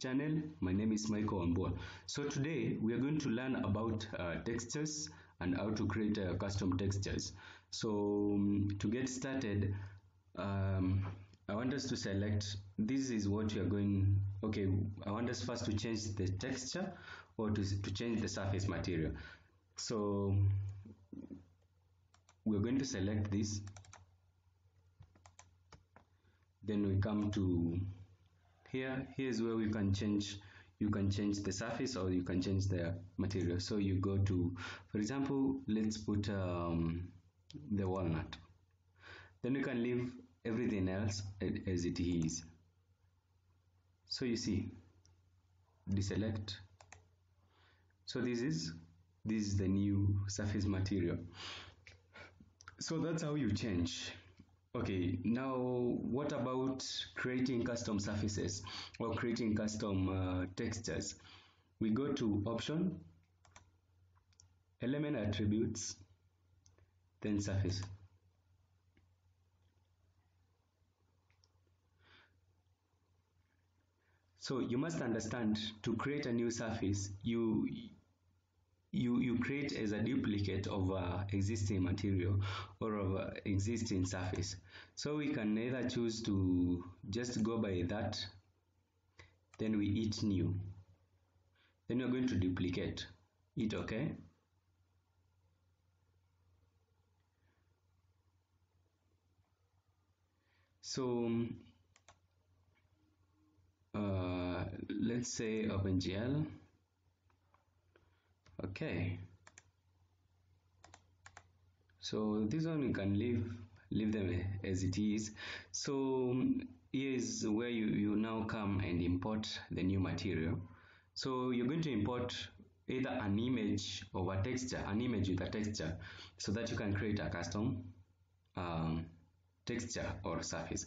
channel. My name is michael Wambua. so today we are going to learn about uh, textures and how to create uh, custom textures. So um, to get started um, I want us to select this is what you are going okay I want us first to change the texture or to, to change the surface material. So we're going to select this. Then we come to here here's where we can change you can change the surface or you can change the material. So you go to for example let's put um, the walnut. Then you can leave everything else as it is. So you see deselect. So this is this is the new surface material. So that's how you change okay now what about creating custom surfaces or creating custom uh, textures? We go to option element attributes then surface. So you must understand to create a new surface you you you create as a duplicate of uh, existing material or of uh, existing surface. So we can either choose to just go by that then we hit new. Then we're going to duplicate. It okay? So uh, let's say OpenGL okay. So this one you can leave leave them as it is. So here is where you, you now come and import the new material. So you're going to import either an image or a texture an image with a texture so that you can create a custom um, texture or surface.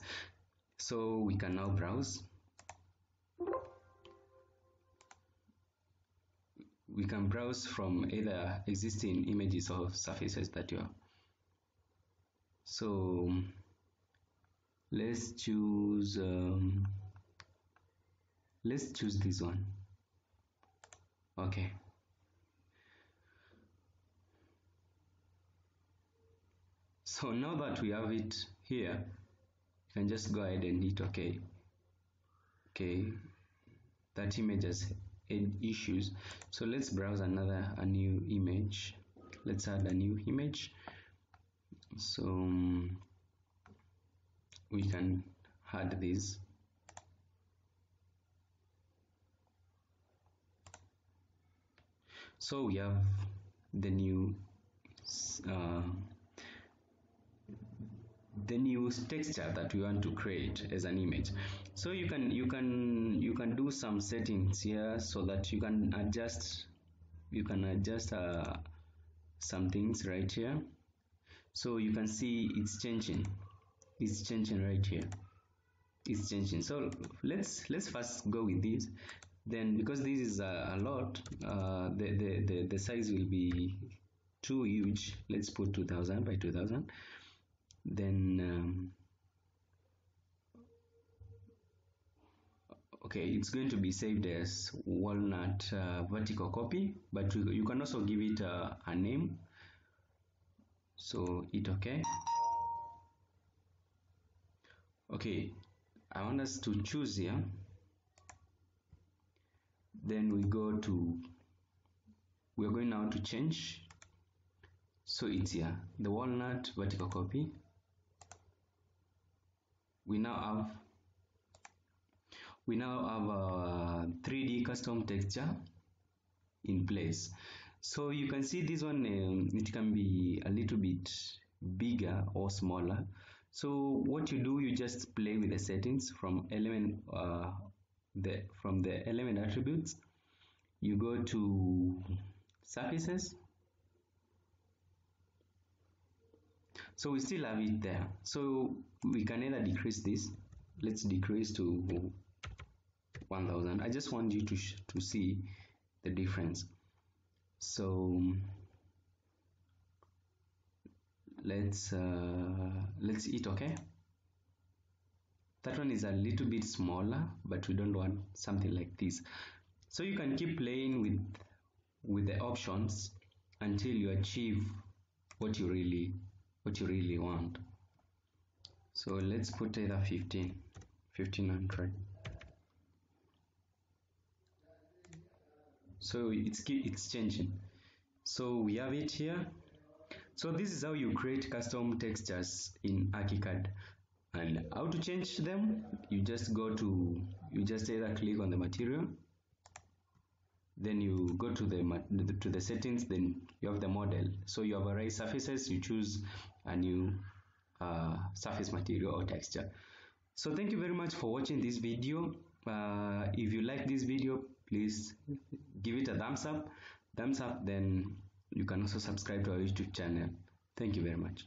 So we can now browse we can browse from either existing images or surfaces that you have so let's choose um, let's choose this one. Okay. So now that we have it here you can just go ahead and hit ok okay. That image has issues. So let's browse another a new image. Let's add a new image. So um, we can add this. So we have the new uh, the new texture that we want to create as an image. So you can you can you can do some settings here so that you can adjust you can adjust uh, some things right here. So you can see it's changing. It's changing right here. It's changing. So let's let's first go with this. Then because this is a, a lot uh, the, the, the the size will be too huge. Let's put 2000 by 2000 then um, okay it's going to be saved as walnut uh, vertical copy but you can also give it uh, a name. So it ok. Okay I want us to choose here. Then we go to we're going now to change. So it's here the walnut vertical copy we now have we now have a 3d custom texture in place. So you can see this one um, it can be a little bit bigger or smaller. So what you do you just play with the settings from element uh, the from the element attributes. You go to surfaces so we still have it there. So we can either decrease this. Let's decrease to 1000 I just want you to to see the difference. So let's uh, let's hit okay? That one is a little bit smaller but we don't want something like this. So you can keep playing with with the options until you achieve what you really what you really want. So let's put either 15 1500 so it's it's changing. So we have it here. So this is how you create custom textures in ArchiCAD. And how to change them? You just go to you just either click on the material then you go to the to the settings then you have the model. So you have array surfaces you choose a new uh, surface material or texture. So thank you very much for watching this video. Uh, if you like this video please give it a thumbs up. Thumbs up then you can also subscribe to our youtube channel. Thank you very much